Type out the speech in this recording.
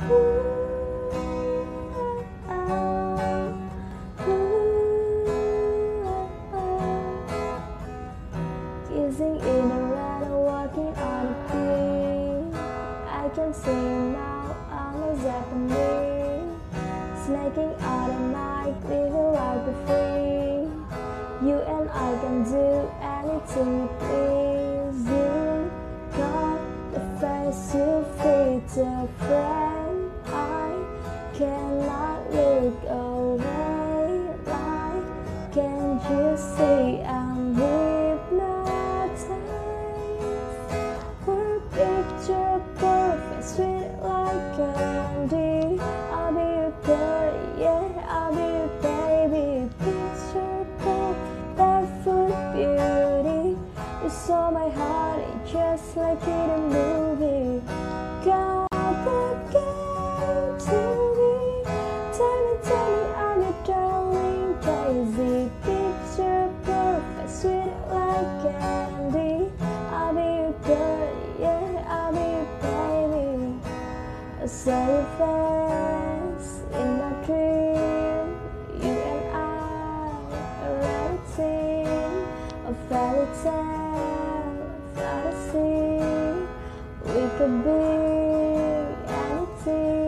Kissing in a rain walking on a beach. I can see now I'm a Japanese. Snaking out the night, living like a free. You and I can do anything we please. You got the face you fit a friend. I cannot look away. Like, can't you see I'm hypnotized? We're picture perfect, sweet like candy. I'll be your girl, yeah, I'll be your baby. Picture perfect, barefoot beauty. You saw my heart, just like in a movie. Saw your in my dream. You and I, a relative, a fairy tale, fantasy. We could be anything.